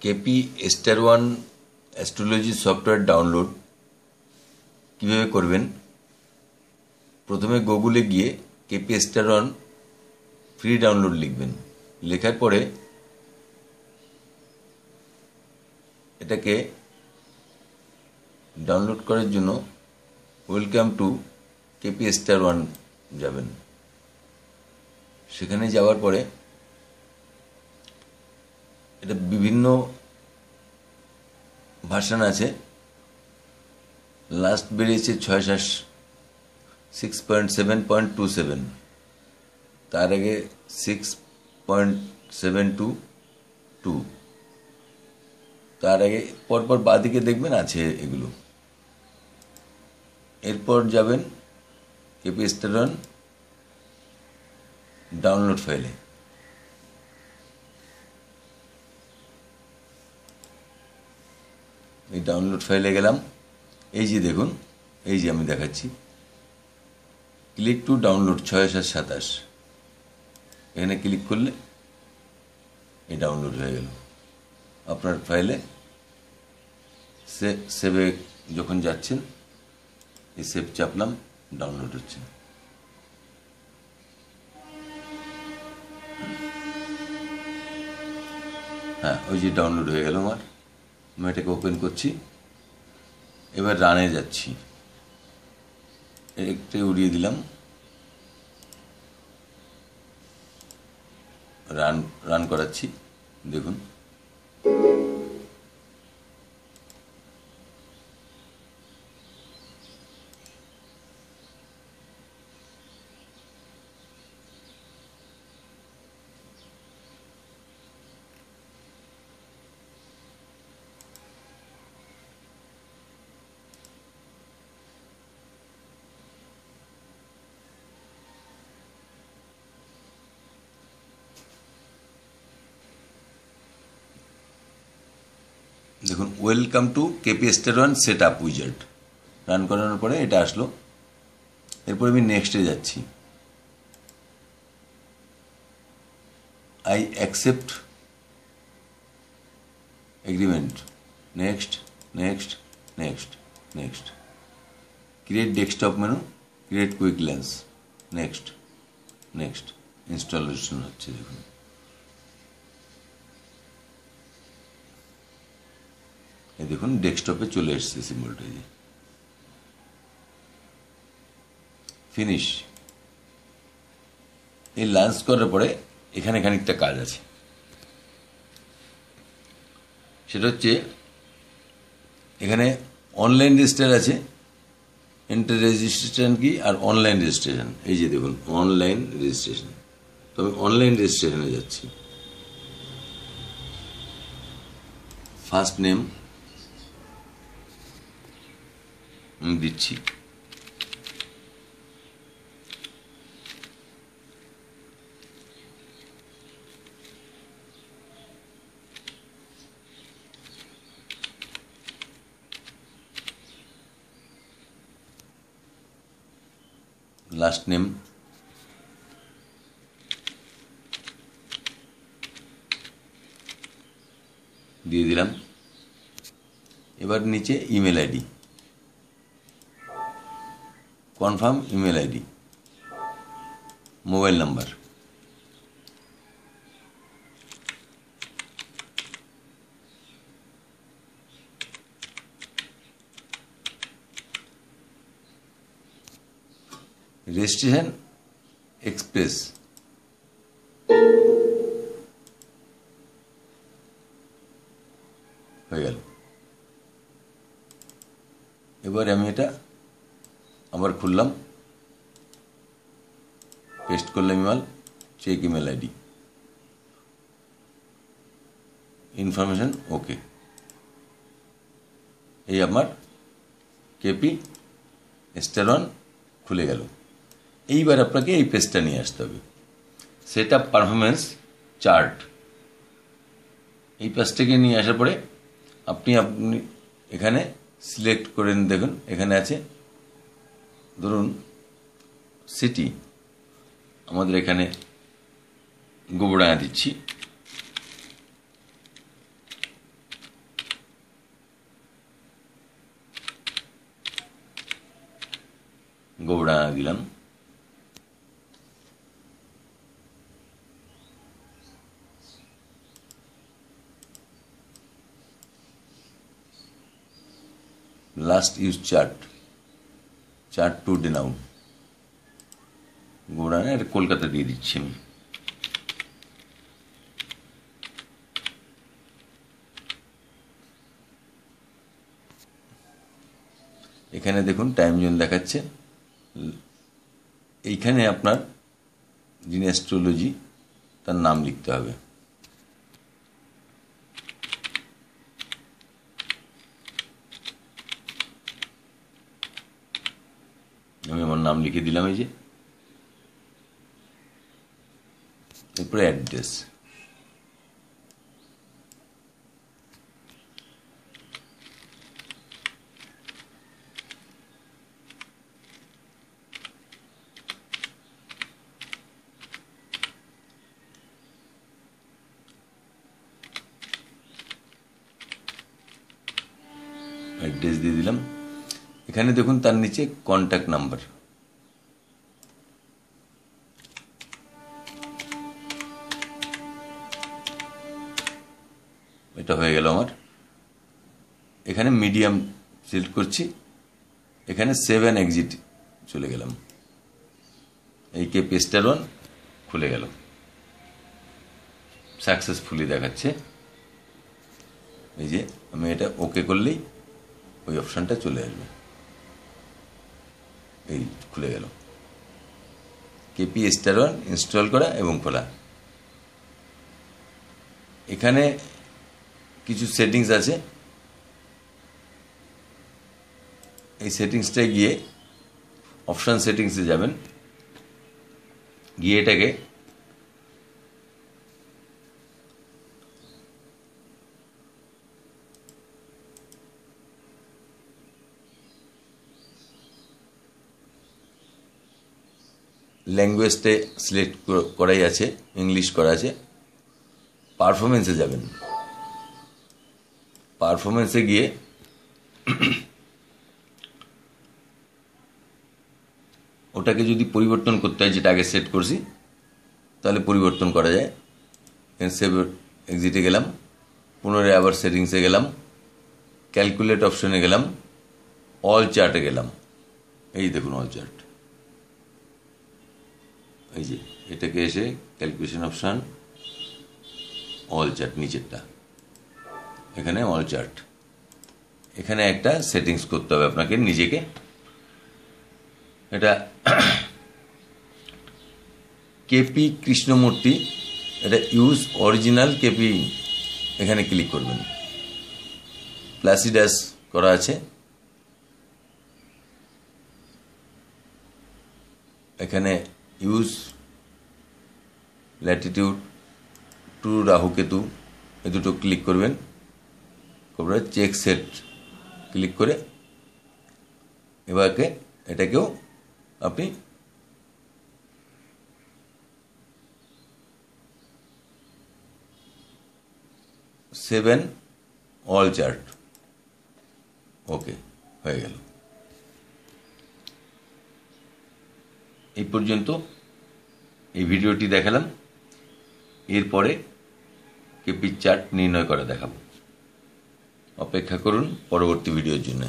KP star one astrology software download কীভাবে করবেন? প্রথমে গুগলে গিয়ে KP star one free download লিখবেন। লেখার পরে এটাকে ডাউনলোড করার জন্য welcome to KP star one যাবেন। সেখানে যাওয়ার পরে এটা বিভিন্ন ভার্সান আছে। লাস্ট বেরিয়েছে ছয় সাত six point seven point two seven তার আগে six point seven two two তার আগে পরপর বাদিকে দেখবেন আছে এগুলো। এরপর যাবেন কেপি ডাউনলোড ফাইলে এই ডাউনলোড ফাইলে গেলাম। এই যে দেখুন, এই যে আমি দেখাচ্ছি। ক্লিক টু ডাউনলোড ছয় সাত সাতাশ। এখানে ক্লিক করলে এই ডাউনলোড হয়ে গেল। আপনার ফাইলে সে সেভে যখন যাচ্ছেন, এই সেভ চাপলাম ডাউনলোড হচ্ছে। হ্যাঁ ওই যে ডাউনলোড হয়ে গেল আমার। আমি এটাকে ওপেন করছি। এবার রানে যাচ্ছি। একটু উড়িয়ে দিলাম। রান রান করাচ্ছি। দেখুন। দেখুন welcome to KP star one set up wizard run করানোর পরে এটা আসলো। এরপর আমি নেক্সটে যাচ্ছি। I accept agreement next next next next create desktop menu create quick launch next next installation হচ্ছে, দেখুন। এই দেখুন, ডেস্কটপে চলে এসছে সিম্বলটা ফিনিশ এই লাঞ্চ করার পরে এখানে খানিকটা কাজ আছে। সেটা হচ্ছে, এখানে অনলাইন রেজিস্টার আছে। Enter registration key or online registration এই যে দেখুন অনলাইন রেজিস্ট্রেশন তো আমি অনলাইন রেজিস্ট্রেশনে যাচ্ছি। ফার্স্ট নেম দিচ্ছি লাস্ট নেম দিয়ে দিলাম এবার নিচে email ID confirm email ID. Mobile number. Registration express. হয়ে গেল। এবার আমি এটা আবার খুললাম। পেস্ট করলাম email check email ID information okay এই আমার কেপি স্টার ওয়ান খুলে গেল। এইবার আপনাকে এই পেজটা নিয়ে আসতে হবে। সেট আপ পারফরমেন্স চার্ট এই পেজটাকে নিয়ে আসার পরে আপনি আপনি এখানে সিলেক্ট করে দেখুন। এখানে আছে ধরুন সিটি আমাদের এখানে গোবরডাঙা দিচ্ছি। গোবরডাঙা দিলাম। Last use chart chart to ডিনাউন। Gobardanga এটা কলকাতা দিয়ে দিচ্ছি আমি। এখানে দেখুন টাইম জোন দেখাচ্ছে। এইখানে আপনার যিনি অ্যাস্ট্রোলজি তার নাম লিখতে হবে। আমি আমার নাম লিখে দিলাম এই যে। এরপরে অ্যাড্রেস। অ্যাড্রেস দিয়ে দিলাম। এখানে দেখুন তার নিচে কন্ট্যাক্ট নাম্বার এটা হয়ে গেল আমার। এখানে মিডিয়াম সিলেক্ট করছি। এখানে সেভেন এক্সিট চলে গেলাম। এই কে পেস্টার ওয়ান খুলে গেল। সাকসেসফুলি দেখাচ্ছে। এই যে আমি এটা ওকে করলেই ওই অপশানটা চলে আসবে। এই খুলে গেল। কেপি স্টার ওয়ান ইনস্টল করা এবং খোলা। এখানে কিছু সেটিংস আছে। এই সেটিংসটায় গিয়ে অপশান সেটিংসে যাবেন। গিয়ে এটাকে ল্যাঙ্গুয়েজটে সিলেক্ট করাই আছে ইংলিশ করা আছে। পারফরমেন্সে যাবেন। পারফরমেন্সে গিয়ে ওটাকে যদি পরিবর্তন করতে হয়, যেটা আগে সেট করছি, তাহলে পরিবর্তন করা যায়। সেভ এক্সিটে গেলাম। পুনরায় আবার সেটিংসে গেলাম। ক্যালকুলেট অপশনে গেলাম। অল চার্টে গেলাম। এই দেখুন অল চার্ট এই যে, এটাকে এসে ক্যালকুলেশন অপশান অল চার্ট নিচেরটা। এখানে অল চার্ট এখানে একটা সেটিংস করতে হবে আপনাকে, নিজেকে। এটা কেপি কৃষ্ণমূর্তি এটা ইউজ অরিজিনাল কেপি এখানে ক্লিক করবেন। প্লাসিডাস করা আছে। এখানে use latitude to Rahu Ketu এ দুটো ক্লিক করবেন। তারপরে চেক সেট ক্লিক করে এবারকে এটাকেও আপনি সেভেন অল চার্ট ওকে হয়ে গেল। এই পর্যন্ত এই ভিডিওটি দেখালাম। এরপরে কেপি চার্ট নির্ণয় করে দেখাবো। অপেক্ষা করুন পরবর্তী ভিডিওর জন্য।